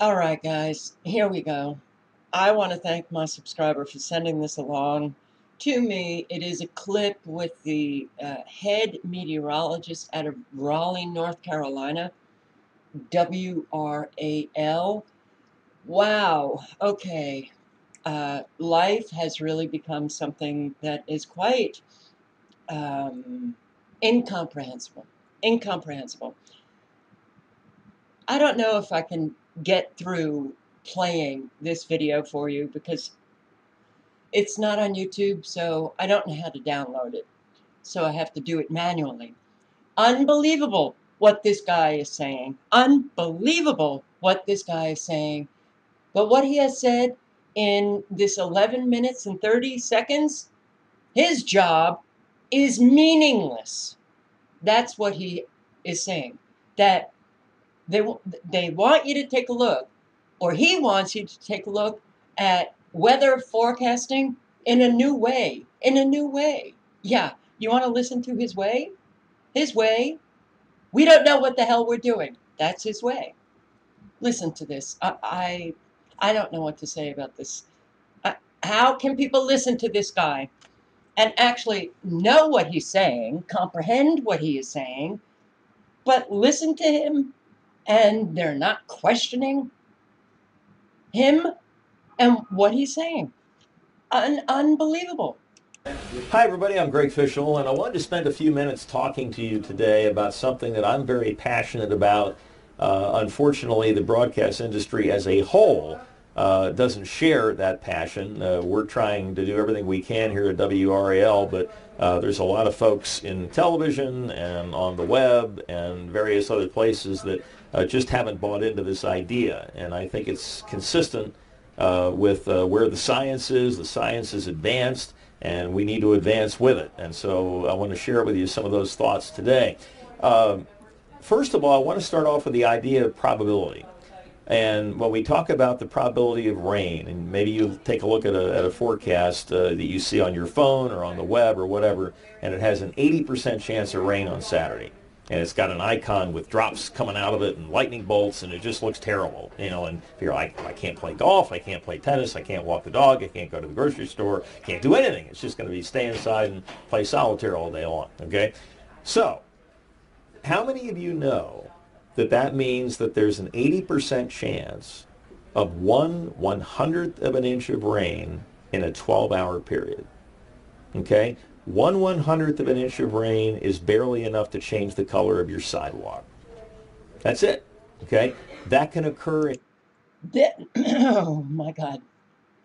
All right, guys, here we go. I want to thank my subscriber for sending this along to me. It is a clip with the uh, head meteorologist out of Raleigh, North Carolina, WRAL. Wow, okay. Uh, life has really become something that is quite um, incomprehensible. Incomprehensible. I don't know if I can get through playing this video for you because it's not on YouTube, so I don't know how to download it. So I have to do it manually. Unbelievable what this guy is saying. Unbelievable what this guy is saying. But what he has said in this 11 minutes and 30 seconds, his job is meaningless. That's what he is saying. That they, they want you to take a look, or he wants you to take a look at weather forecasting in a new way. In a new way. Yeah, you want to listen to his way? His way. We don't know what the hell we're doing. That's his way. Listen to this. I, I, I don't know what to say about this. How can people listen to this guy and actually know what he's saying, comprehend what he is saying, but listen to him and they're not questioning him and what he's saying. Un- unbelievable. Hi, everybody. I'm Greg Fishel, and I wanted to spend a few minutes talking to you today about something that I'm very passionate about. Uh, unfortunately, the broadcast industry as a whole uh, doesn't share that passion. Uh, we're trying to do everything we can here at WRAL, but uh, there's a lot of folks in television and on the web and various other places that uh, just haven't bought into this idea. And I think it's consistent uh, with uh, where the science is. The science is advanced, and we need to advance with it. And so I want to share with you some of those thoughts today. Um, first of all, I want to start off with the idea of probability. And when we talk about the probability of rain, and maybe you take a look at a, at a forecast uh, that you see on your phone or on the web or whatever, and it has an 80% chance of rain on Saturday and it's got an icon with drops coming out of it and lightning bolts, and it just looks terrible, you know. And if you're like, I can't play golf, I can't play tennis, I can't walk the dog, I can't go to the grocery store, can't do anything. It's just going to be stay inside and play solitaire all day long. Okay, so how many of you know that that means that there's an 80% chance of one one hundredth of an inch of rain in a 12-hour period? Okay, one one hundredth of an inch of rain is barely enough to change the color of your sidewalk. That's it. Okay? That can occur in oh my God.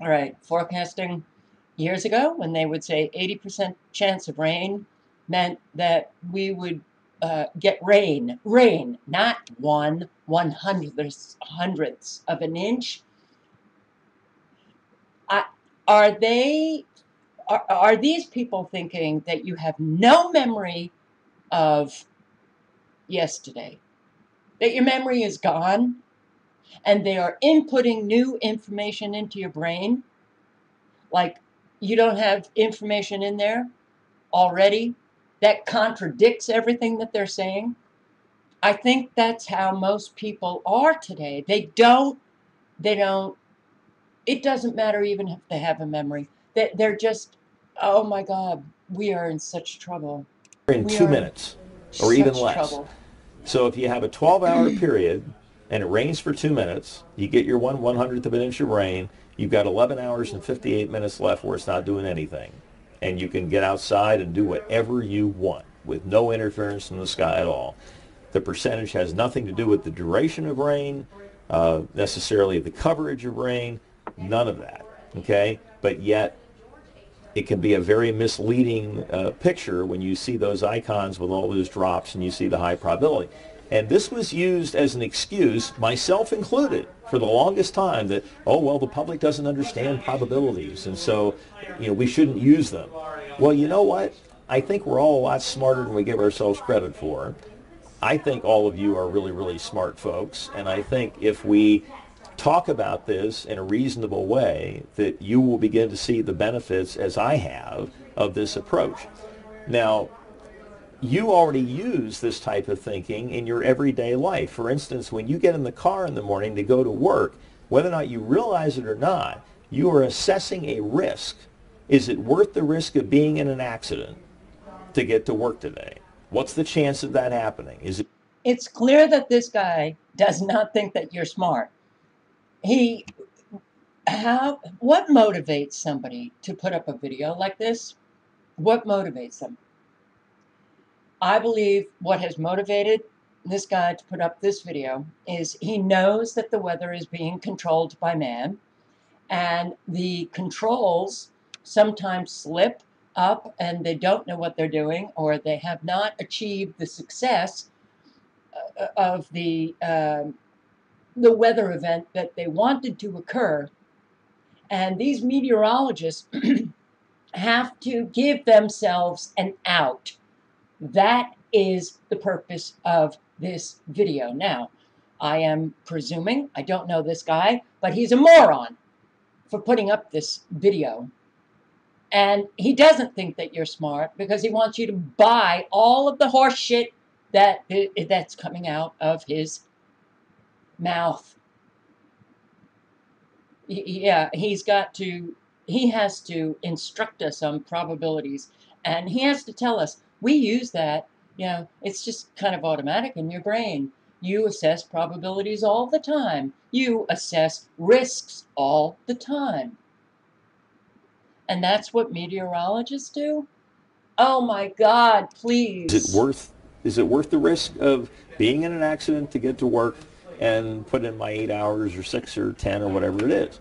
All right. Forecasting years ago when they would say 80% chance of rain meant that we would uh, get rain. Rain, not one one hundredths, hundredths of an inch. I, are they are, are these people thinking that you have no memory of yesterday? That your memory is gone? And they are inputting new information into your brain? Like you don't have information in there already that contradicts everything that they're saying? I think that's how most people are today. They don't, they don't, it doesn't matter even if they have a memory. They're just Oh my God, we are in such trouble. In we two minutes, or even less. Trouble. So if you have a 12-hour period and it rains for two minutes, you get your one one hundredth of an inch of rain. You've got 11 hours and 58 minutes left where it's not doing anything, and you can get outside and do whatever you want with no interference from the sky at all. The percentage has nothing to do with the duration of rain, uh, necessarily the coverage of rain, none of that. Okay, but yet it can be a very misleading uh, picture when you see those icons with all those drops and you see the high probability. And this was used as an excuse, myself included, for the longest time that, oh, well, the public doesn't understand probabilities, and so, you know, we shouldn't use them. Well, you know what? I think we're all a lot smarter than we give ourselves credit for. I think all of you are really, really smart folks, and I think if we talk about this in a reasonable way that you will begin to see the benefits as I have of this approach. Now, you already use this type of thinking in your everyday life. For instance, when you get in the car in the morning to go to work, whether or not you realize it or not, you are assessing a risk. Is it worth the risk of being in an accident to get to work today? What's the chance of that happening? Is it It's clear that this guy does not think that you're smart. He how what motivates somebody to put up a video like this? What motivates them? I believe what has motivated this guy to put up this video is he knows that the weather is being controlled by man and the controls sometimes slip up and they don't know what they're doing or they have not achieved the success uh, of the um, the weather event that they wanted to occur and these meteorologists have to give themselves an out that is the purpose of this video. Now, I am presuming, I don't know this guy, but he's a moron for putting up this video. And he doesn't think that you're smart because he wants you to buy all of the horse shit that that's coming out of his mouth. Yeah, he's got to he has to instruct us on probabilities and he has to tell us we use that you know, it's just kind of automatic in your brain. You assess probabilities all the time. You assess risks all the time. And that's what meteorologists do? Oh my God, please. Is it worth is it worth the risk of being in an accident to get to work and put in my eight hours or six or ten or whatever it is?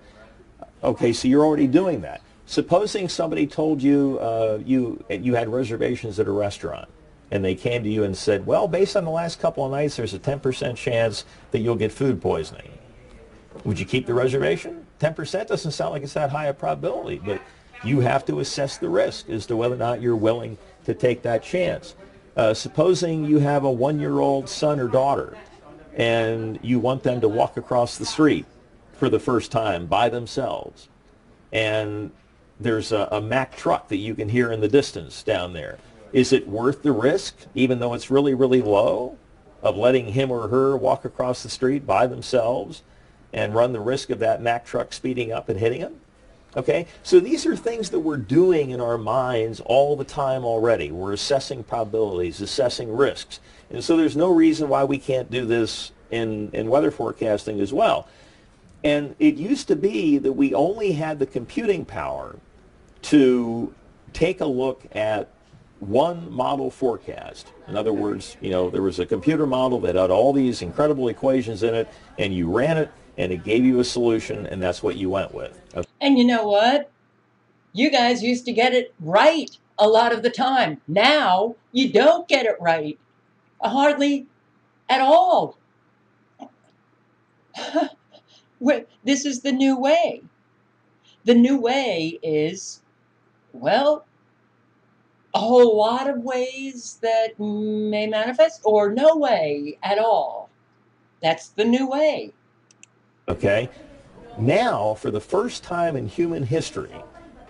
Okay, so you're already doing that. Supposing somebody told you uh, you you had reservations at a restaurant and they came to you and said, well, based on the last couple of nights, there's a 10% chance that you'll get food poisoning. Would you keep the reservation? 10% doesn't sound like it's that high a probability, but you have to assess the risk as to whether or not you're willing to take that chance. Uh, supposing you have a one-year-old son or daughter and you want them to walk across the street for the first time by themselves and there's a, a Mack truck that you can hear in the distance down there is it worth the risk, even though it's really, really low, of letting him or her walk across the street by themselves and run the risk of that Mack truck speeding up and hitting them? Okay, so these are things that we're doing in our minds all the time already. We're assessing probabilities, assessing risks. And so there's no reason why we can't do this in, in weather forecasting as well. And it used to be that we only had the computing power to take a look at one model forecast. In other words, you know, there was a computer model that had all these incredible equations in it, and you ran it, and it gave you a solution, and that's what you went with. And you know what? You guys used to get it right a lot of the time. Now you don't get it right. Uh, hardly at all. this is the new way. The new way is, well, a whole lot of ways that may manifest or no way at all. That's the new way. Okay. Now, for the first time in human history,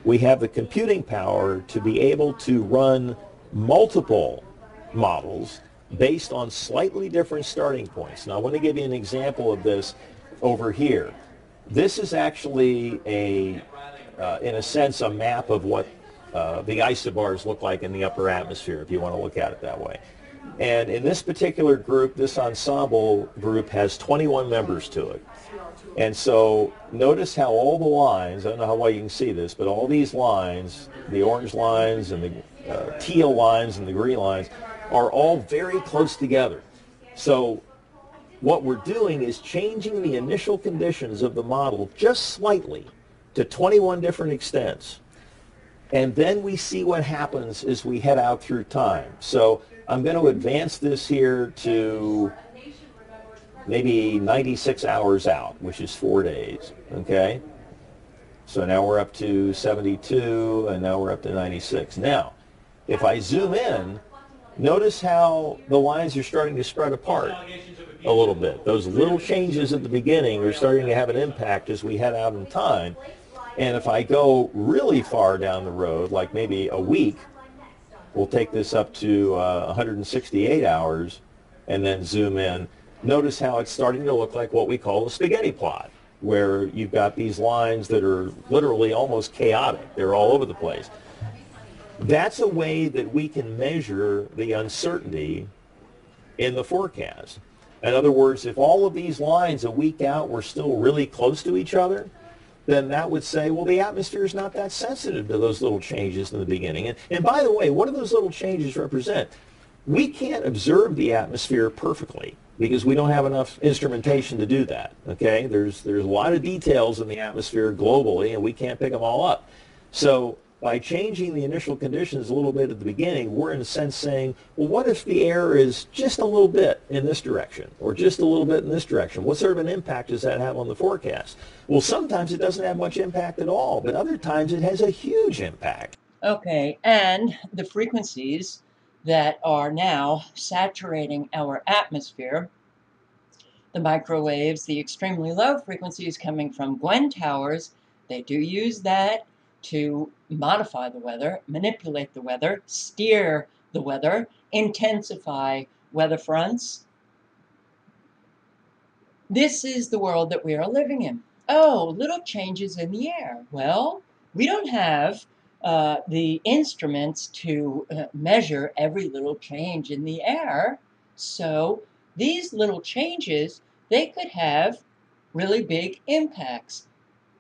we have the computing power to be able to run multiple models based on slightly different starting points. Now, I want to give you an example of this over here. This is actually a, uh, in a sense, a map of what uh, the isobars look like in the upper atmosphere, if you want to look at it that way. And in this particular group, this ensemble group has 21 members to it. And so notice how all the lines, I don't know how well you can see this, but all these lines, the orange lines and the uh, teal lines and the green lines, are all very close together. So what we're doing is changing the initial conditions of the model just slightly to 21 different extents. And then we see what happens as we head out through time. So I'm going to advance this here to maybe 96 hours out, which is four days, okay? So now we're up to 72, and now we're up to 96. Now, if I zoom in, notice how the lines are starting to spread apart a little bit. Those little changes at the beginning are starting to have an impact as we head out in time. And if I go really far down the road, like maybe a week we'll take this up to uh, 168 hours and then zoom in. Notice how it's starting to look like what we call a spaghetti plot, where you've got these lines that are literally almost chaotic. They're all over the place. That's a way that we can measure the uncertainty in the forecast. In other words, if all of these lines a week out were still really close to each other, then that would say, well, the atmosphere is not that sensitive to those little changes in the beginning. And, and by the way, what do those little changes represent? We can't observe the atmosphere perfectly because we don't have enough instrumentation to do that. Okay, there's there's a lot of details in the atmosphere globally, and we can't pick them all up. So by changing the initial conditions a little bit at the beginning, we're in a sense saying, well, what if the air is just a little bit in this direction or just a little bit in this direction? What sort of an impact does that have on the forecast? Well, sometimes it doesn't have much impact at all, but other times it has a huge impact. Okay, and the frequencies that are now saturating our atmosphere, the microwaves, the extremely low frequencies coming from Gwen towers, they do use that to modify the weather, manipulate the weather, steer the weather, intensify weather fronts. This is the world that we are living in. Oh, little changes in the air. Well, we don't have uh, the instruments to uh, measure every little change in the air. So these little changes, they could have really big impacts.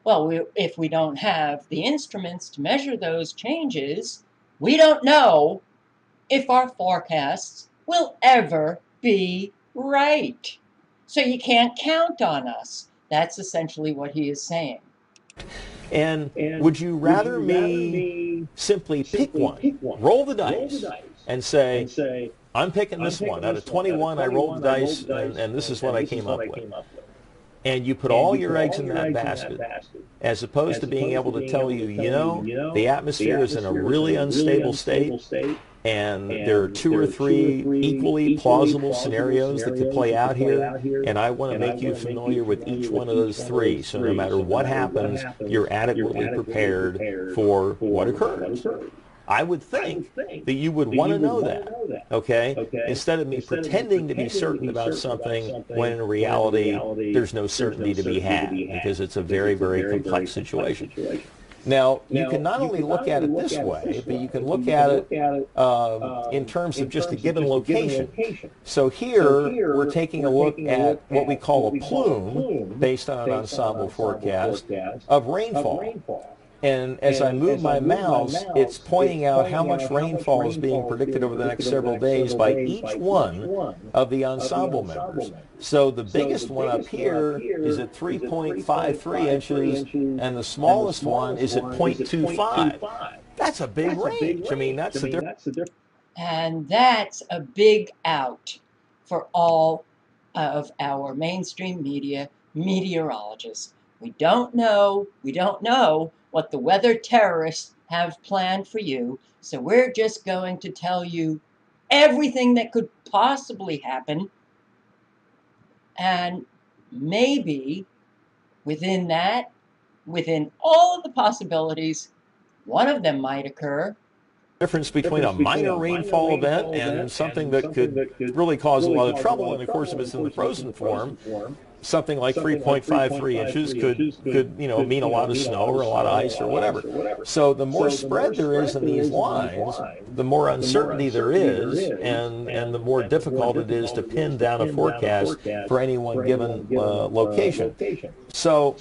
Well, we, if we don't have the instruments to measure those changes, we don't know if our forecasts will ever be right. So you can't count on us. That's essentially what he is saying. And, and would you rather, would you rather me, me simply, simply pick, one, pick, one, roll the dice, roll the dice and, say, and say, I'm picking this I'm one. Out of 21, I rolled the dice, and, and, this is what I came up with and you put and all you your put eggs, all in, your that eggs basket, in, that basket, as opposed as to being able to, tell you, you know, you know, the atmosphere, the atmosphere is in a really unstable, state, state and, and, there are two or three, three equally plausible, plausible scenarios, that could play out here, out here and I want to make you familiar with each one of those three. So no matter what happens, you're adequately prepared for what occurs. I would think, that you would want to know that, okay? okay? Instead of me Instead pretending, of me to be certain, about, something, something when in reality, reality there's no certainty, no certainty to be had because it's a very, very, very complex very situation. situation. Now, now, you can not only look at it this way, but you can look at it uh, in terms of just a given location. So here, we're taking a look at what we call a plume, based on an ensemble forecast, of rainfall. And as and I move my mouse, my mouse, it's pointing it's out how much how rainfall, rainfall is being predicted over the next several days by each one of the ensemble members. So the biggest one up here is at 3.53 inches, and the smallest one is at 0.25. That's a big range. I mean, that's the difference. And that's a big out for all of our mainstream media meteorologists. We don't know, we don't know what the weather terrorists have planned for you. So we're just going to tell you everything that could possibly happen. And maybe within that, within all of the possibilities, one of them might occur. Difference between a minor rainfall event and something that could really cause a lot of trouble, and of course if it's in the frozen form, something like 3.53 inches could, could you know, mean a lot of snow or a lot of ice or whatever. So the more spread there is in these lines, the more uncertainty there is, and, and the more difficult it is to pin down a forecast for any one given uh, location. So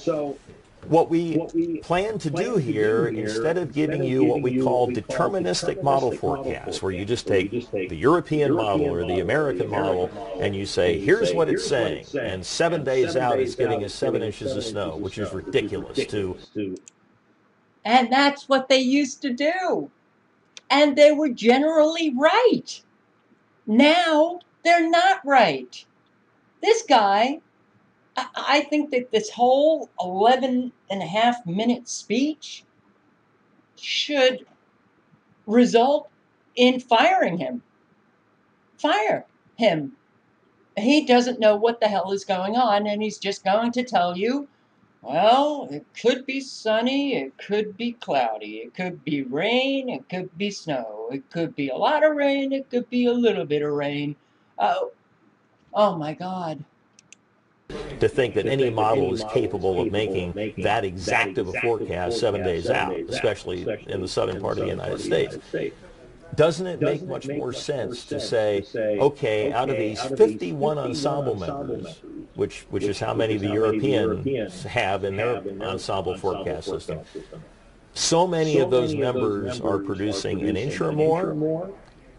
what we, what we plan to plan do here, here, instead of giving you what we call deterministic model forecasts, where you just take the European model or the American model and you say, here's what it's saying, and seven days out it's getting us seven inches of snow, which is ridiculous too. And that's what they used to do. And they were generally right. Now they're not right. This guy I think that this whole 11 and a half minute speech should result in firing him. Fire him. He doesn't know what the hell is going on, and he's just going to tell you Well, it could be sunny, it could be cloudy, it could be rain, it could be snow, it could be a lot of rain, it could be a little bit of rain. Oh, oh my God. To think that any model is capable of making that exact of a forecast seven days out, especially in the southern part of the United States. Doesn't it make much more sense to say, okay, out of these 51 ensemble members, which, which is how many the Europeans have in their ensemble forecast system, so many of those members are producing an inch or more,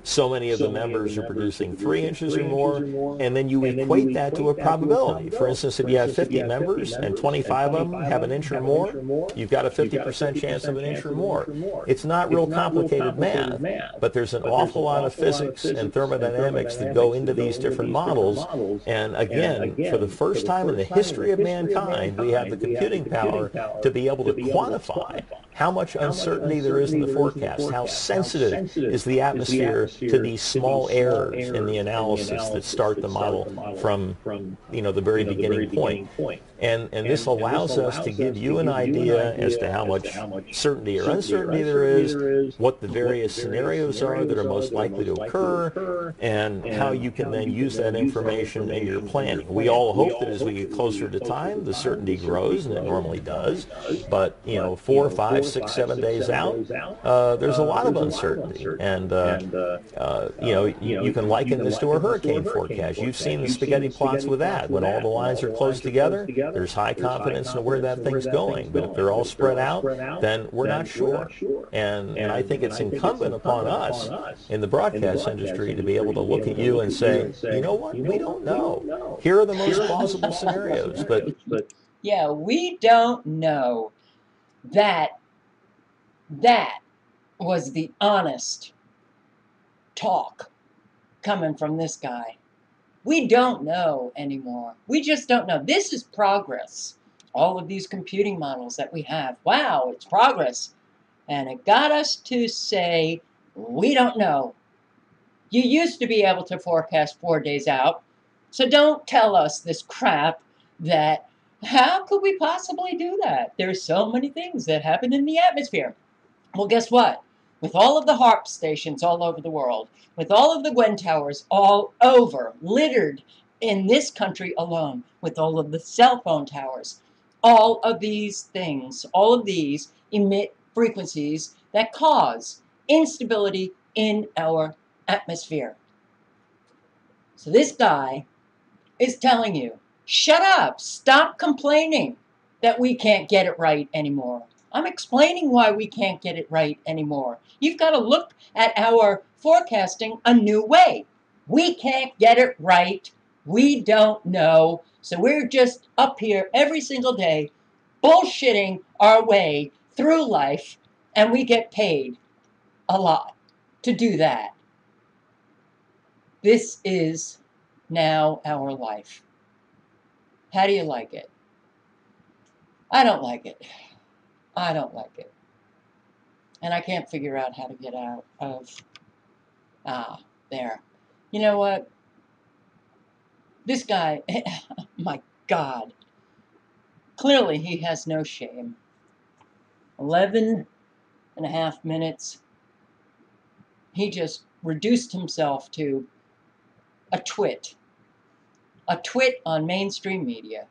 so many of the members are producing three inches or more, and then you equate that to a probability. For instance, if you have 50 members and 25 of them have an inch or more, you've got a 50% chance of an inch or more. It's not real complicated math, but there's an awful lot of physics and thermodynamics that go into these different models. And again, for the first time in the history of mankind, we have the computing power to be able to quantify how much uncertainty there is in the forecast, how sensitive is the atmosphere to these small errors in the analysis that start the model from you know the very beginning point. And, and this allows us to give you an idea as to how much certainty or uncertainty there is, what the various scenarios are that are most likely to occur, and how you can then use that information in your planning. We all hope that as we get closer to time, the certainty grows, and it normally does. But, you know, four, five, six, seven days out, uh, there's a lot of uncertainty. And, uh, uh, you know, you, you can liken this to a hurricane forecast. You've seen the spaghetti plots with that. When all the lines are close together, there's high confidence in where that thing's going. But if they're all spread out, then we're not sure. And, and I think it's incumbent upon us in the broadcast industry to be able to look at you and say, you know what, we don't know. Here are the most plausible scenarios. But Yeah, we don't know that that was the honest talk coming from this guy. We don't know anymore. We just don't know. This is progress. All of these computing models that we have. Wow, it's progress. And it got us to say, we don't know. You used to be able to forecast four days out. So don't tell us this crap that how could we possibly do that? There's so many things that happen in the atmosphere. Well, guess what? With all of the HAARP stations all over the world, with all of the Gwen towers all over, littered in this country alone, with all of the cell phone towers, all of these things, all of these emit frequencies that cause instability in our atmosphere. So this guy is telling you, shut up, stop complaining that we can't get it right anymore. I'm explaining why we can't get it right anymore. You've got to look at our forecasting a new way. We can't get it right. We don't know. So we're just up here every single day bullshitting our way through life, and we get paid a lot to do that. This is now our life. How do you like it? I don't like it. I don't like it. And I can't figure out how to get out of. Ah, there. You know what? This guy, my God. Clearly, he has no shame. 11 and a half minutes. He just reduced himself to a twit. A twit on mainstream media.